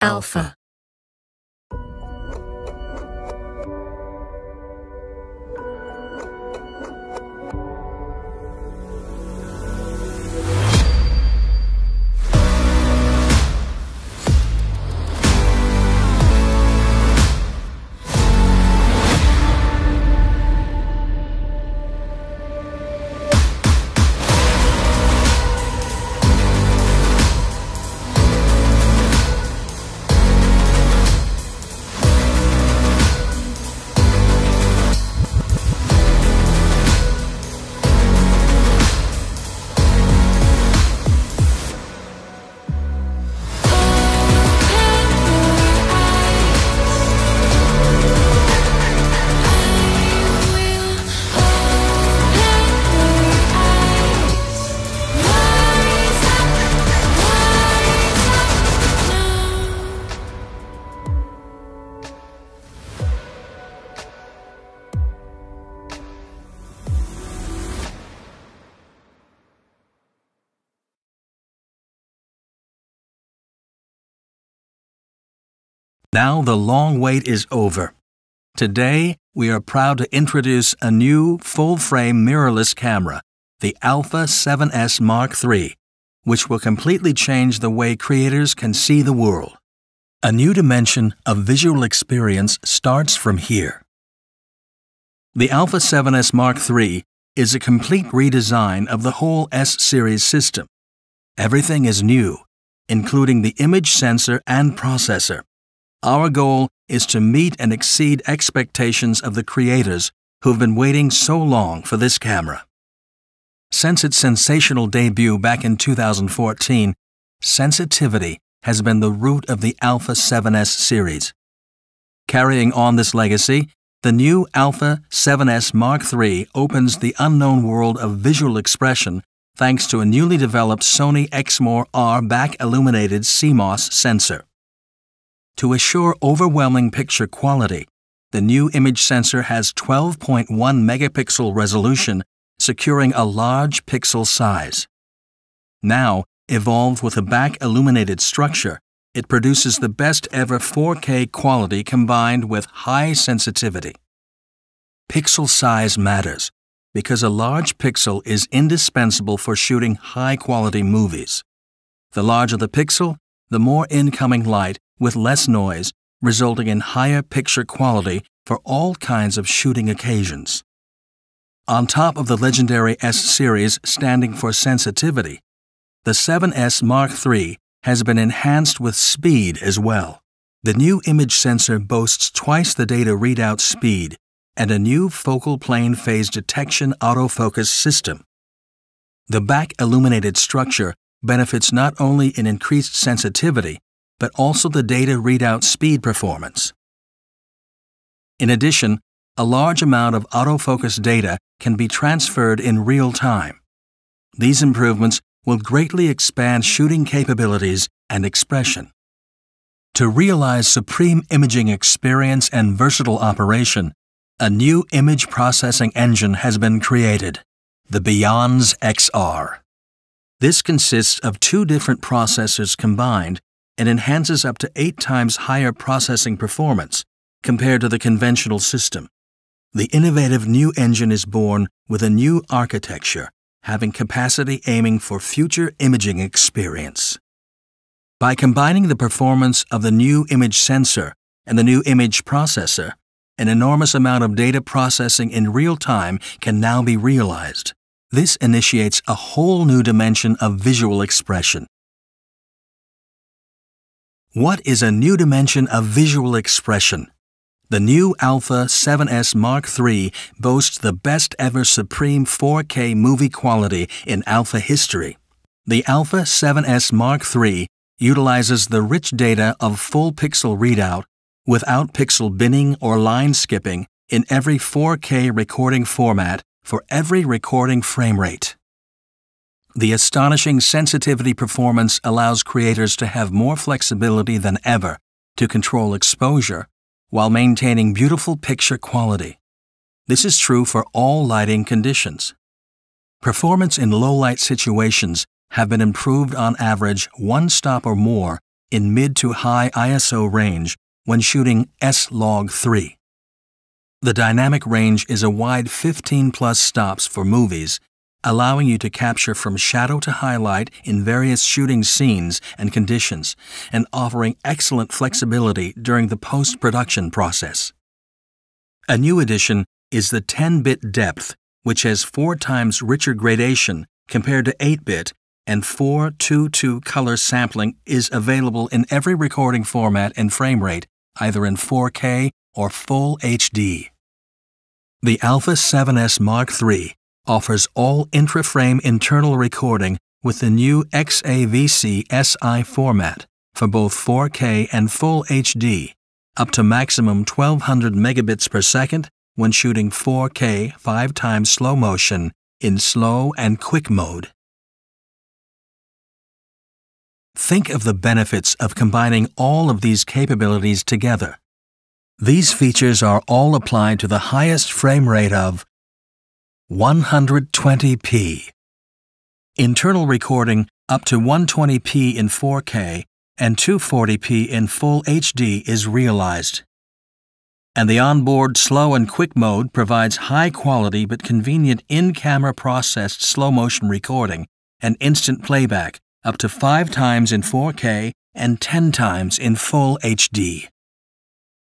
Alpha. Now the long wait is over. Today, we are proud to introduce a new full frame mirrorless camera, the Alpha 7S Mark III, which will completely change the way creators can see the world. A new dimension of visual experience starts from here. The Alpha 7S Mark III is a complete redesign of the whole S series system. Everything is new, including the image sensor and processor. Our goal is to meet and exceed expectations of the creators who've been waiting so long for this camera. Since its sensational debut back in 2014, sensitivity has been the root of the Alpha 7S series. Carrying on this legacy, the new Alpha 7S Mark III opens the unknown world of visual expression thanks to a newly developed Sony Exmor R back illuminated CMOS sensor. To assure overwhelming picture quality, the new image sensor has 12.1 megapixel resolution, securing a large pixel size. Now, evolved with a back illuminated structure, it produces the best ever 4K quality combined with high sensitivity. Pixel size matters because a large pixel is indispensable for shooting high quality movies. The larger the pixel, the more incoming light with less noise, resulting in higher picture quality for all kinds of shooting occasions. On top of the legendary S series standing for sensitivity, the 7S Mark III has been enhanced with speed as well. The new image sensor boasts twice the data readout speed and a new focal plane phase detection autofocus system. The back illuminated structure benefits not only in increased sensitivity, but also the data readout speed performance. In addition, a large amount of autofocus data can be transferred in real time. These improvements will greatly expand shooting capabilities and expression. To realize supreme imaging experience and versatile operation, a new image processing engine has been created, the BIONZ XR. This consists of two different processors combined and enhances up to eight times higher processing performance compared to the conventional system. The innovative new engine is born with a new architecture, having capacity aiming for future imaging experience. By combining the performance of the new image sensor and the new image processor, an enormous amount of data processing in real time can now be realized. This initiates a whole new dimension of visual expression. What is a new dimension of visual expression? The new Alpha 7S Mark III boasts the best ever supreme 4K movie quality in Alpha history. The Alpha 7S Mark III utilizes the rich data of full pixel readout without pixel binning or line skipping in every 4K recording format for every recording frame rate. The astonishing sensitivity performance allows creators to have more flexibility than ever to control exposure while maintaining beautiful picture quality. This is true for all lighting conditions. Performance in low light situations have been improved on average one stop or more in mid to high ISO range when shooting S-Log 3. The dynamic range is a wide 15 plus stops for movies, allowing you to capture from shadow to highlight in various shooting scenes and conditions, and offering excellent flexibility during the post production process. A new addition is the 10 bit depth, which has four times richer gradation compared to 8 bit, and 4 2 2 color sampling is available in every recording format and frame rate, either in 4K or Full HD. The Alpha 7S Mark III offers all intra-frame internal recording with the new XAVC SI format for both 4K and Full HD, up to maximum 1200 megabits per second when shooting 4K 5 times slow motion in slow and quick mode. Think of the benefits of combining all of these capabilities together. These features are all applied to the highest frame rate of 120p. Internal recording up to 120p in 4K and 240p in Full HD is realized. And the onboard slow and quick mode provides high quality but convenient in camera processed slow motion recording and instant playback up to 5 times in 4K and 10 times in Full HD.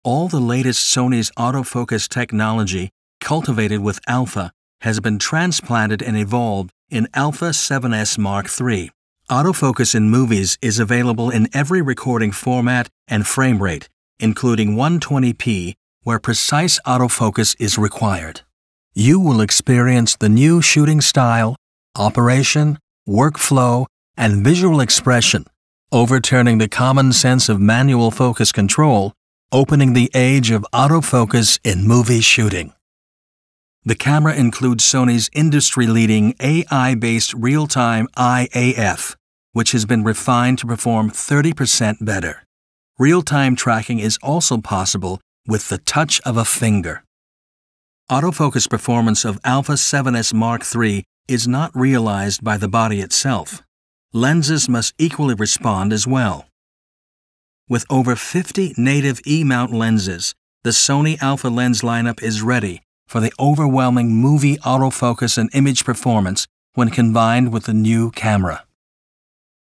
All the latest Sony's autofocus technology, cultivated with Alpha, has been transplanted and evolved in Alpha 7S Mark III. Autofocus in movies is available in every recording format and frame rate, including 120p, where precise autofocus is required. You will experience the new shooting style, operation, workflow, and visual expression, overturning the common sense of manual focus control opening the age of autofocus in movie shooting. The camera includes Sony's industry leading AI based real time Eye AF, which has been refined to perform 30% better. Real time tracking is also possible with the touch of a finger. Autofocus performance of Alpha 7S Mark III is not realized by the body itself. Lenses must equally respond as well. With over 50 native E-mount lenses, the Sony Alpha lens lineup is ready for the overwhelming movie autofocus and image performance when combined with the new camera.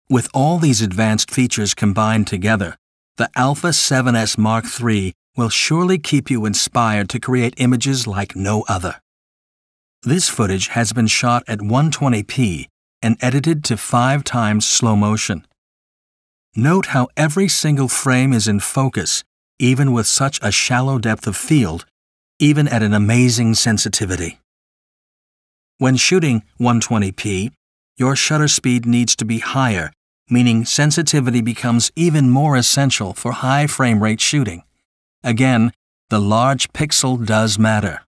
With all these advanced features combined together, the Alpha 7S Mark III will surely keep you inspired to create images like no other. This footage has been shot at 120p and edited to 5 times slow motion. Note how every single frame is in focus, even with such a shallow depth of field, even at an amazing sensitivity. When shooting 120p, your shutter speed needs to be higher, meaning sensitivity becomes even more essential for high frame rate shooting. Again, the large pixel does matter.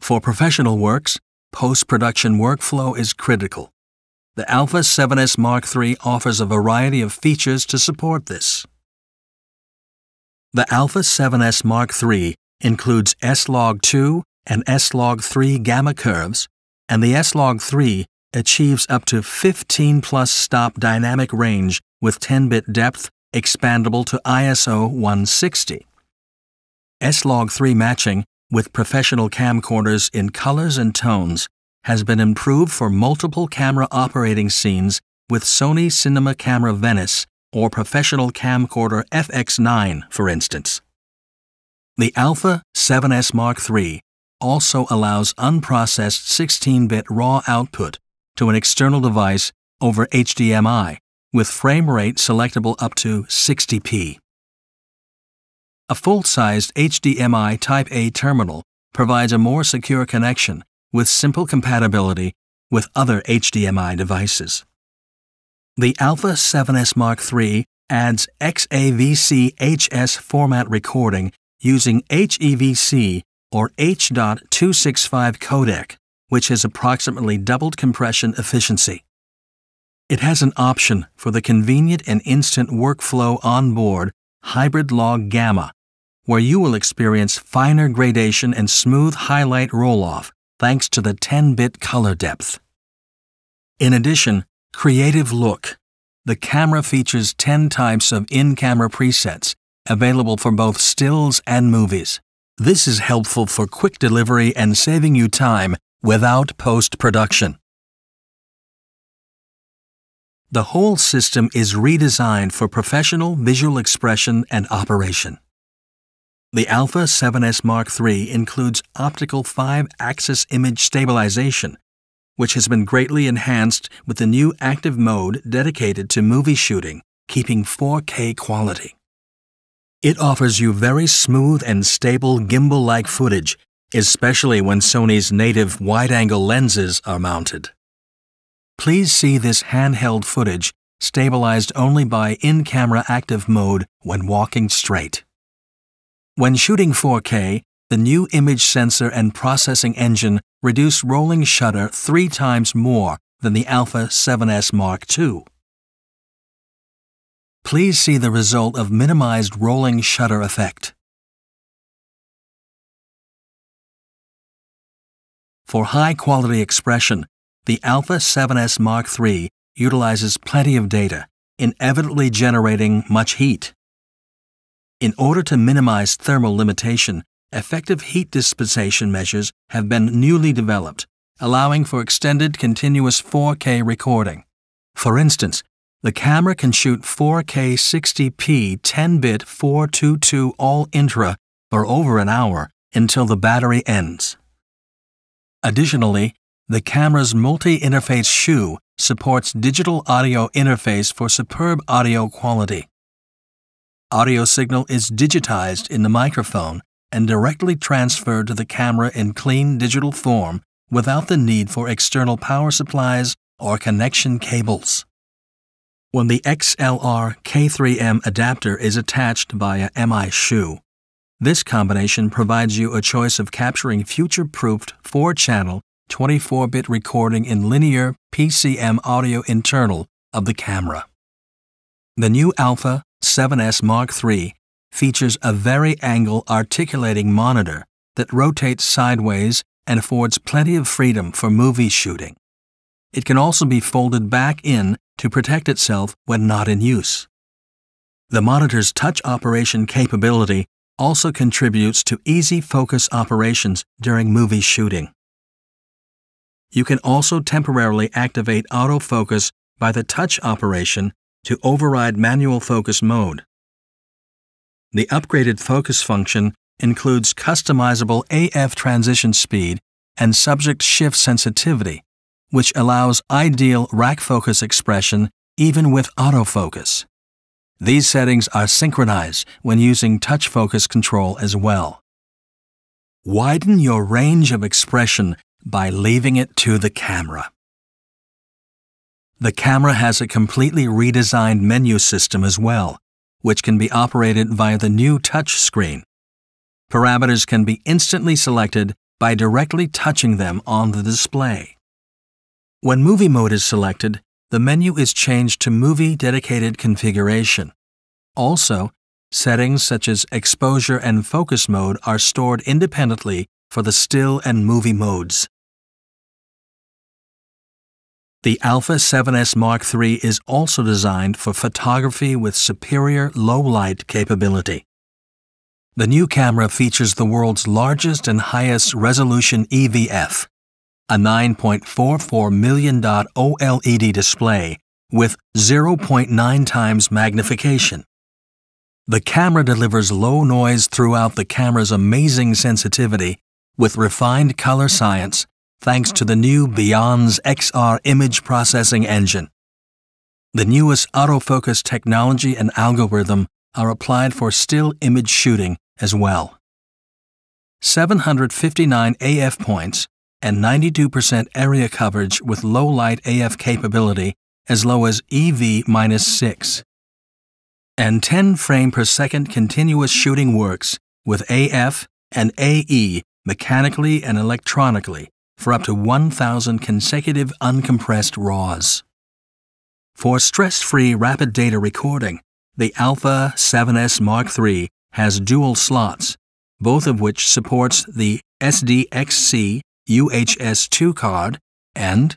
For professional works, post production workflow is critical. The Alpha 7S Mark III offers a variety of features to support this. The Alpha 7S Mark III includes S-Log 2 and S-Log 3 gamma curves, and the S-Log 3 achieves up to 15 plus stop dynamic range with 10-bit depth expandable to ISO 160. S-Log 3 matching with professional camcorders in colors and tones has been improved for multiple camera operating scenes with Sony Cinema Camera Venice or Professional Camcorder FX9, for instance. The Alpha 7S Mark III also allows unprocessed 16 bit RAW output to an external device over HDMI with frame rate selectable up to 60p. A full sized HDMI Type A terminal provides a more secure connection with simple compatibility with other HDMI devices. The Alpha 7S Mark III adds XAVC HS format recording using HEVC or H.265 codec, which has approximately doubled compression efficiency. It has an option for the convenient and instant workflow on board hybrid log gamma, where you will experience finer gradation and smooth highlight roll off thanks to the 10 bit color depth. In addition, Creative Look, the camera features 10 types of in-camera presets available for both stills and movies. This is helpful for quick delivery and saving you time without post-production. The whole system is redesigned for professional visual expression and operation. The Alpha 7S Mark III includes optical 5-axis image stabilization, which has been greatly enhanced with the new active mode dedicated to movie shooting, keeping 4K quality. It offers you very smooth and stable gimbal-like footage, especially when Sony's native wide-angle lenses are mounted. Please see this handheld footage stabilized only by in-camera active mode when walking straight. When shooting 4K, the new image sensor and processing engine reduce rolling shutter three times more than the Alpha 7S Mark II. Please see the result of minimized rolling shutter effect. For high-quality expression, the Alpha 7S Mark III utilizes plenty of data, inevitably generating much heat. In order to minimize thermal limitation, effective heat dispensation measures have been newly developed, allowing for extended continuous 4K recording. For instance, the camera can shoot 4K 60p 10-bit 422 all intra for over an hour until the battery ends. Additionally, the camera's multi-interface shoe supports digital audio interface for superb audio quality audio signal is digitized in the microphone and directly transferred to the camera in clean digital form without the need for external power supplies or connection cables. When the XLR K3M adapter is attached via MI shoe, this combination provides you a choice of capturing future-proofed 4-channel 24-bit recording in linear PCM audio internal of the camera. The new Alpha 7S Mark III features a vari-angle articulating monitor that rotates sideways and affords plenty of freedom for movie shooting. It can also be folded back in to protect itself when not in use. The monitor's touch operation capability also contributes to easy focus operations during movie shooting. You can also temporarily activate autofocus by the touch operation to override manual focus mode. The upgraded focus function includes customizable AF transition speed and subject shift sensitivity, which allows ideal rack focus expression even with autofocus. These settings are synchronized when using touch focus control as well. Widen your range of expression by leaving it to the camera. The camera has a completely redesigned menu system as well, which can be operated via the new touch screen. Parameters can be instantly selected by directly touching them on the display. When movie mode is selected, the menu is changed to movie dedicated configuration. Also, settings such as exposure and focus mode are stored independently for the still and movie modes. The Alpha 7S Mark III is also designed for photography with superior low-light capability. The new camera features the world's largest and highest resolution EVF, a 9.44 million dot OLED display with 0.9 times magnification. The camera delivers low noise throughout the camera's amazing sensitivity with refined color science thanks to the new BIONZ XR image processing engine. The newest autofocus technology and algorithm are applied for still image shooting as well. 759 AF points and 92% area coverage with low light AF capability as low as EV-6. And 10 frame per second continuous shooting works with AF and AE mechanically and electronically for up to 1,000 consecutive uncompressed RAWs. For stress-free rapid data recording, the Alpha 7S Mark III has dual slots, both of which supports the SDXC UHS-2 card and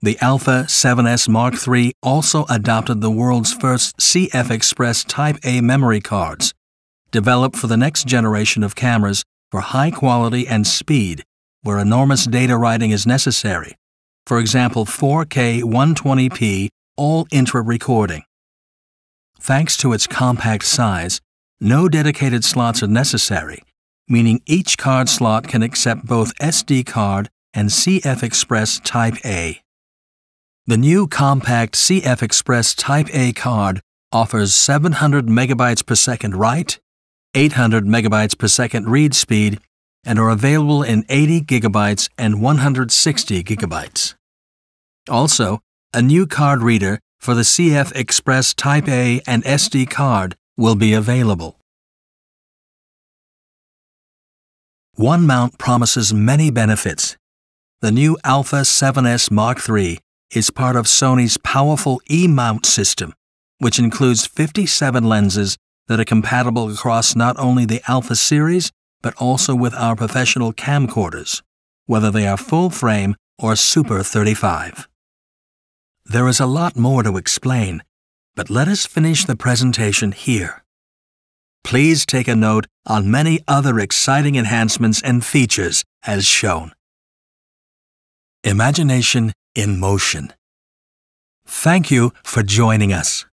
The Alpha 7S Mark III also adopted the world's first CF Express Type A memory cards, developed for the next generation of cameras for high quality and speed where enormous data writing is necessary. For example, 4K 120p all intra recording. Thanks to its compact size, no dedicated slots are necessary, meaning each card slot can accept both SD card and CF Express Type A. The new compact CF Express Type A card offers 700 megabytes per second write, 800 megabytes per second read speed, and are available in 80 gigabytes and 160 gigabytes. Also, a new card reader for the CF Express Type A and SD card will be available. One mount promises many benefits. The new Alpha 7S Mark III is part of Sony's powerful E-mount system, which includes 57 lenses that are compatible across not only the Alpha series, but also with our professional camcorders, whether they are full frame or Super 35. There is a lot more to explain, but let us finish the presentation here. Please take a note on many other exciting enhancements and features as shown. Imagination in motion. Thank you for joining us.